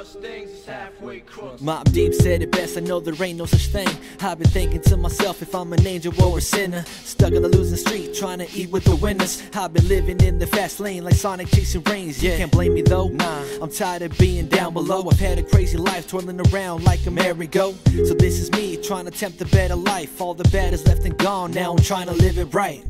things as halfway crooks. Mobb Deep said it best, I know there ain't no such thing. I've been thinking to myself if I'm an angel or a sinner. Stuck on the losing street, trying to eat with the winners. I've been living in the fast lane like Sonic chasing rings. You can't blame me though. Nah, I'm tired of being down below. I've had a crazy life, twirling around like a merry-go. So this is me trying to tempt a better life. All the bad is left and gone, now I'm trying to live it right.